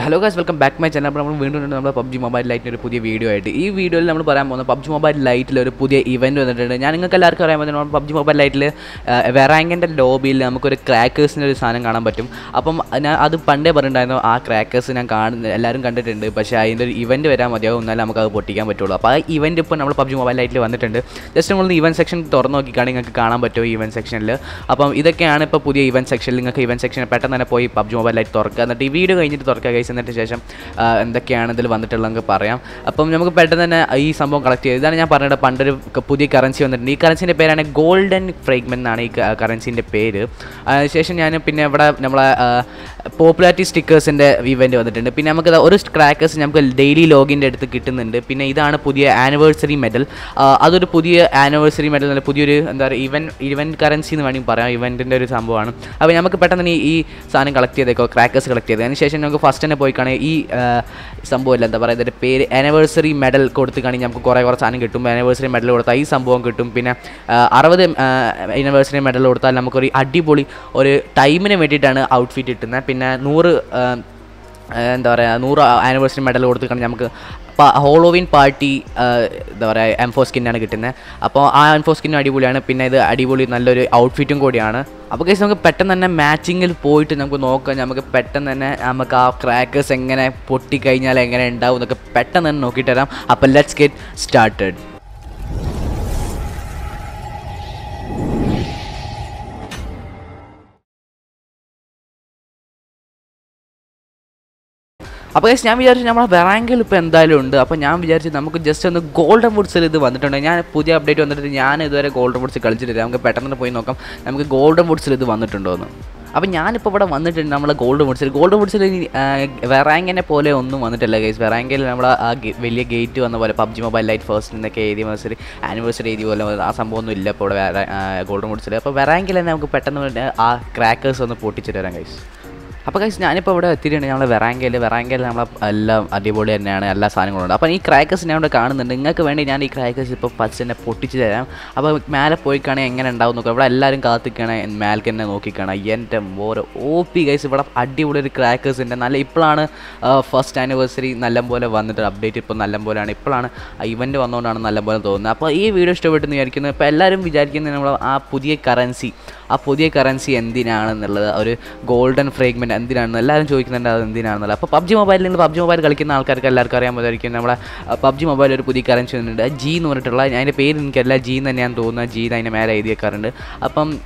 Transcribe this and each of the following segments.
അപ്പോൾ hello guys welcome back my channel അപ്പോൾ നമ്മൾ വീണ്ടും നമ്മുടെ പബ്ജി മൊബൈൽ ലൈറ്റിന്റെ ഒരു പുതിയ വീഡിയോ ആയിട്ട്. ഈ വീഡിയോയിൽ നമ്മൾ പറയാൻ പോകുന്നത് പബ്ജി മൊബൈൽ ലൈറ്റിൽ ഒരു പുതിയ ഇവന്റ് വന്നിട്ടുണ്ട്. ഞാൻ നിങ്ങൾക്ക് എല്ലാവർക്കും അറിയാൻ പറ്റും നമ്മൾ പബ്ജി മൊബൈൽ ലൈറ്റിൽ വെറാങ്കിന്റെ ലോബിയിൽ നമുക്കൊരു ക്രാക്കേഴ്സിന്റെ ഒരു സാധനം കാണാൻ പറ്റും. അപ്പം ഞാൻ അത് പണ്ടേ പറഞ്ഞിട്ടുണ്ടായിരുന്നു ആ ക്രാക്കേഴ്സ് ഞാൻ കാണുന്ന എല്ലാവരും കണ്ടിട്ടുണ്ട്. പക്ഷേ അതിന്റെ ഒരു ഇവന്റ് വരാൻ മതിയാവും എന്നാലും നമുക്ക് അത് പൊട്ടിക്കാൻ പറ്റുള്ളൂ. അപ്പോൾ ആ ഇവന്റ് ഇപ്പോൾ നമ്മൾ പബ്ജി മൊബൈൽ ലൈറ്റിൽ വന്നിട്ടുണ്ട്. ജസ്റ്റ് നമ്മൾ ഇവന്റ് സെക്ഷൻ തുറന്നു നോക്കിക്കാണെങ്കിൽ നിങ്ങൾക്ക് കാണാൻ പറ്റുമോ ഇവന്റ് സെക്ഷനിൽ അപ്പം ഇതൊക്കെയാണ് ഇപ്പോൾ പുതിയ ഇവന്റ് സെക്ഷനിൽ നിങ്ങൾക്ക് ഇവന്റ് സെക്ഷനിൽ പെട്ടെന്ന് തന്നെ പോയി പബ്ജി മൊബൈൽ ലൈറ്റ് തുറക്കുക. എന്നിട്ട് ഈ വീഡിയോ കഴിഞ്ഞിട്ട് തുറക്കുക എന്നിട്ട് ശേഷം എന്തൊക്കെയാണ് ഇതിൽ വന്നിട്ടുള്ളത് നമുക്ക് പറയാം. അപ്പം നമുക്ക് പെട്ടെന്ന് തന്നെ ഈ സംഭവം കളക്ട് ചെയ്ത് ഇതാണ് ഞാൻ പറഞ്ഞത് പണ്ടൊരു പുതിയ കറൻസി വന്നിട്ടുണ്ട്. ഈ കറൻസിന്റെ പേരാണ് ഗോൾഡൻ ഫ്രേഗ്മെന്റ് എന്നാണ് ഈ കറൻസിന്റെ പേര്. അതിനുശേഷം ഞാൻ പിന്നെ ഇവിടെ നമ്മളെ പോപ്പുലാരിറ്റി സ്റ്റിക്കേഴ്സിന്റെ ഇവന്റ് വന്നിട്ടുണ്ട്. പിന്നെ നമുക്ക് ഒരു ക്രാക്കേഴ്സ് നമുക്ക് ഡെയിലി ലോഗിന്റെ അടുത്ത് കിട്ടുന്നുണ്ട്. പിന്നെ ഇതാണ് പുതിയ ആനിവേഴ്സറി മെഡൽ അതൊരു പുതിയ ആനിവേഴ്സറി മെഡൽ അല്ല പുതിയൊരു എന്താ പറയുക ഇവൻ ഇവന്റ് കറൻസി എന്ന് വേണമെങ്കിൽ പറയാം. ഇവന്റിന്റെ ഒരു സംഭവമാണ്. അപ്പോൾ നമുക്ക് പെട്ടെന്ന് ഈ സാധനം കളക്ട് ചെയ്തേക്കോ ക്രാക്കേഴ്സ് കളക്ട് ചെയ്തേ അതിനുശേഷം നമുക്ക് ഫസ്റ്റ് തന്നെ പോയി കാണുക ഈ സംഭവമല്ല. എന്താ പറയുക ഇതിന്റെ പേര് ആനിവേഴ്സറി മെഡൽ കൊടുത്ത് കാണി നമുക്ക് കുറേ കുറേ സാധനം കിട്ടും. ആനിവേഴ്സറി മെഡൽ കൊടുത്താൽ ഈ സംഭവം കിട്ടും. പിന്നെ അറുപത് ആനിവേഴ്സറി മെഡൽ കൊടുത്താൽ നമുക്കൊരു അടിപൊളി ഒരു ടൈമിന് വേണ്ടിയിട്ടാണ് ഔട്ട്ഫിറ്റ് കിട്ടുന്നത് പിന്നെ നൂറ് എന്താ പറയുക നൂറ് ആനിവേഴ്സറി മെഡൽ കൊടുത്തിട്ടാണ് നമുക്ക് ഹോളോവിൻ പാർട്ടി എന്താ പറയുക എംഫോ സ്കിന്നാണ് കിട്ടുന്നത് അപ്പോൾ ആ എംഫോ സ്കിന്നും അടിപൊളിയാണ്. പിന്നെ ഇത് അടിപൊളി നല്ലൊരു ഔട്ട്ഫിറ്റും കൂടിയാണ്. അപ്പോൾ കേസ് നമുക്ക് പെട്ടെന്ന് തന്നെ മാച്ചിങ്ങിൽ പോയിട്ട് നമുക്ക് നോക്കാം. നമുക്ക് പെട്ടെന്ന് തന്നെ നമുക്ക് ആ ക്രാക്കേഴ്സ് എങ്ങനെ പൊട്ടിക്കഴിഞ്ഞാൽ എങ്ങനെ ഉണ്ടാവും എന്നൊക്കെ പെട്ടെന്ന് തന്നെ നോക്കിയിട്ട് തരാം അപ്പോൾ ലെറ്റ്സ് ഗെറ്റ് സ്റ്റാർട്ടഡ് അപ്പോൾ ഞാൻ വിചാരിച്ചു നമ്മളെ വെറാങ്കിൽ ഇപ്പോൾ എന്തായാലും ഉണ്ട്. അപ്പോൾ ഞാൻ വിചാരിച്ചു നമുക്ക് ജസ്റ്റ് ഒന്ന് ഗോൾഡൻ വുഡ്സിൽ ഇത് വന്നിട്ടുണ്ട്. ഞാൻ പുതിയ അപ്ഡേറ്റ് വന്നിട്ട് ഞാൻ ഇതുവരെ ഗോൾഡൻ വുഡ്സ് കളിച്ചിട്ടില്ല. നമുക്ക് പെട്ടെന്ന് പോയി നോക്കാം. നമുക്ക് ഗോൾഡൻ വുഡ്സിൽ ഇത് വന്നിട്ടുണ്ടോ എന്ന്. അപ്പോൾ ഞാനിപ്പോൾ ഇവിടെ വന്നിട്ടുണ്ട് നമ്മളെ ഗോൾഡ് വുഡ്സിൽ ഗോൾഡ് വുഡ്സിൽ വെറാങ്കിനെ പോലെ ഒന്നും വന്നിട്ടില്ല ഗൈസ് വെറാങ്കിൽ നമ്മൾ ആ വലിയ ഗേറ്റ് വന്ന പോലെ പബ്ജി മൊബൈൽ ലൈറ്റ് ഫസ്റ്റ് എന്നൊക്കെ എഴുതിയ ആനിവേഴ്സറി എഴുതി പോലെ ആ സംഭവമൊന്നും ഇല്ല ഇപ്പോൾ ഇവിടെ ഗോൾഡൻ വുഡ്സിൽ അപ്പോൾ വെറാങ്കിൽ തന്നെ നമുക്ക് പെട്ടെന്ന് ആ ക്രാക്കേഴ്സ് ഒന്ന് പൊട്ടിച്ചിട്ട് വരാം ഗൈസ് അപ്പോൾ കഴിച്ച് ഞാനിപ്പോൾ ഇവിടെ എത്തിയിട്ടുണ്ട്. നമ്മളെ വെറാങ്കയിൽ വെറാങ്കയിൽ നമ്മളെ എല്ലാം അടിപൊളി തന്നെയാണ്. എല്ലാ സാധനങ്ങളും ഉണ്ട് അപ്പോൾ ഈ ക്രാക്കേഴ്സ് ഞാൻ ഇവിടെ കാണുന്നുണ്ട്. നിങ്ങൾക്ക് വേണ്ടി ഞാൻ ഈ ക്രാക്കേഴ്സ് ഇപ്പോൾ ഫസ്റ്റ് തന്നെ പൊട്ടിച്ച് തരാം. അപ്പോൾ മേലെ പോയി കാണാൻ എങ്ങനെ ഉണ്ടാവും നോക്കാം ഇവിടെ എല്ലാവരും കാത്തിക്കണേ മേൽക്ക് തന്നെ നോക്കിക്കണം എന്റെ ഓരോ ഓ പി ഗൈസ് ഇവിടെ അടിപൊളി ഒരു ക്രാക്കേഴ്സ് ഉണ്ട്. നല്ല ഇപ്പോഴാണ് ഫസ്റ്റ് ആനിവേഴ്സറി നല്ലപോലെ വന്നിട്ട് അപ്ഡേറ്റ് ഇപ്പോൾ നല്ലപോലെയാണ്. ഇപ്പോഴാണ് ഇവന്റ് വന്നുകൊണ്ടാണ് നല്ലപോലെ തോന്നുന്നത്. അപ്പോൾ ഈ വീഡിയോ ഇഷ്ടപ്പെട്ടെന്ന് വിചാരിക്കുന്നു. ഇപ്പോൾ എല്ലാവരും വിചാരിക്കുന്നത് നമ്മൾ ആ പുതിയ കറൻസി ആ പുതിയ കറൻസി എന്തിനാണെന്നുള്ളത്. ഒരു ഗോൾഡൻ ഫ്രേഗ്മെന്റ് എന്തിനാണെന്ന്. എല്ലാവരും ചോദിക്കുന്നുണ്ട് അത് എന്തിനാണെന്നല്ല അപ്പോൾ പബ്ജി മൊബൈലിൽ നിന്ന് പബ്ജി മൊബൈൽ കളിക്കുന്ന ആൾക്കാർക്ക് എല്ലാവർക്കും അറിയാൻ പറ്റുമായിരിക്കും. നമ്മളെ പബ്ജി മൊബൈൽ ഒരു പുതിയ കറൻസി വന്നിട്ടുണ്ട്. ജി എന്ന് പറഞ്ഞിട്ടുള്ള അതിന്റെ പേര് എനിക്കല്ല ജി എന്ന് തന്നെയാണ് തോന്നുന്നത് ജി അതിന്റെ മേലെ എഴുതി വെക്കാറുണ്ട്. അപ്പം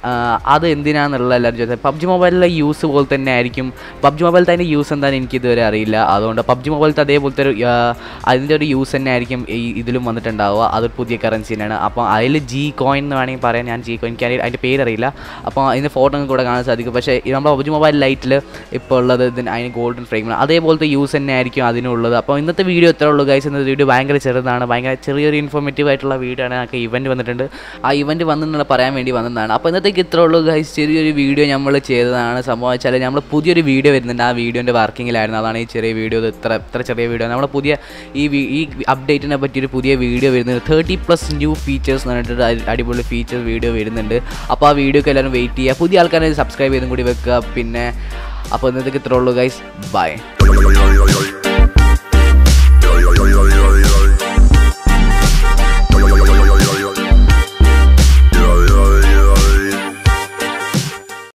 അത് എന്തിനാണെന്നുള്ള എല്ലാവരും ചോദിച്ചത് പബ്ജി മൊബൈലിലെ യൂസ് പോലെ തന്നെ ആയിരിക്കും. പബ്ജി മൊബൈലിൽ അതിന്റെ യൂസ് എന്താണെന്ന് എനിക്ക് ഇതുവരെ അറിയില്ല. അതുകൊണ്ട് പബ്ജി മൊബൈലിൽ അതേപോലത്തെ ഒരു അതിന്റെ ഒരു യൂസ് തന്നെ ആയിരിക്കും ഈ ഇതിലും വന്നിട്ടുണ്ടാവുക. അതൊരു പുതിയ കറൻസി തന്നെയാണ്. അപ്പോൾ അതിൽ ജി കോയിൻ എന്ന് വേണമെങ്കിൽ പറയാം. ഞാൻ ജി കോയിൻ എനിക്ക് അതിന്റെ- പേരറിയില്ല അപ്പോൾ അതിന്റെ ഫോട്ടോ കൂടെ കാണാൻ സാധിക്കും. പക്ഷേ നമ്മുടെ പബ്ജി മൊബൈൽ ലൈറ്റിൽ ഇപ്പോൾ ഉള്ളത് ഇതിന് അതിന് ഗോൾഡൻ ഫ്രെയിം അതേപോലത്തെ യൂസ് തന്നെ ആയിരിക്കും അതിനുള്ളത്. അപ്പോൾ ഇന്നത്തെ വീഡിയോ എത്ര ഉള്ളൂ ഗൈസ് ഇന്നത്തെ വീഡിയോ ഭയങ്കര ചെറുതാണ്. ഭയങ്കര ചെറിയൊരു ഇൻഫോർമേറ്റീവ് ആയിട്ടുള്ള വീഡിയോ ആണ്. ഞങ്ങൾക്ക് ഇവന്റ് വന്നിട്ടുണ്ട്. ആ ഇവന്റ് വന്നെന്നുള്ള പറയാൻ വേണ്ടി വന്നതാണ്. അപ്പോൾ ഇന്നത്തേക്ക് ഇത്ര ഉള്ളൂ ഗൈസ് ചെറിയൊരു വീഡിയോ നമ്മൾ ചെയ്തതാണ്. സംഭവം വെച്ചാൽ നമ്മൾ പുതിയൊരു വീഡിയോ വരുന്നുണ്ട്. ആ വീഡിയോന്റെ വർക്കിങ്ങിലായിരുന്നു അതാണ് ഈ ചെറിയ വീഡിയോ ഇത്ര ഇത്ര ചെറിയ വീഡിയോ നമ്മൾ പുതിയ ഈ ഈ അപ്ഡേറ്റിനെ പറ്റിയൊരു പുതിയ വീഡിയോ വരുന്നത് തേർട്ടി പ്ലസ് ന്യൂ ഫീച്ചേഴ്സ് എന്ന് പറഞ്ഞിട്ട് അടിപൊളി ഫീച്ചേഴ്സ് വീഡിയോ വരുന്നുണ്ട്. അപ്പോൾ ആ വീഡിയോക്ക് എല്ലാവരും വെയിറ്റ് ചെയ്യുക. പുതിയ ആൾക്കാരെ സബ്സ്ക്രൈബ് ചെയ്തും കൂടി വെക്കുക. പിന്നെ അപ്പോൾ ഇന്നത്തേക്ക് ഇത്രേ ഉള്ളൂ ഗൈസ് ബൈ